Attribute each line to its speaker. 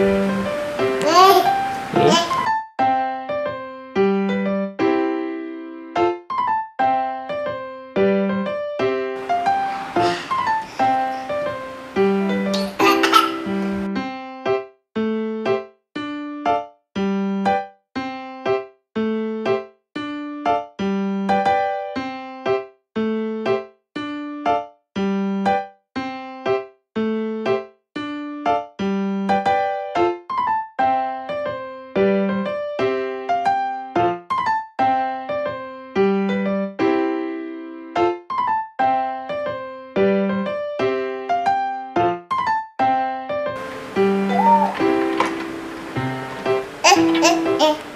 Speaker 1: Thank you.
Speaker 2: 에. 예.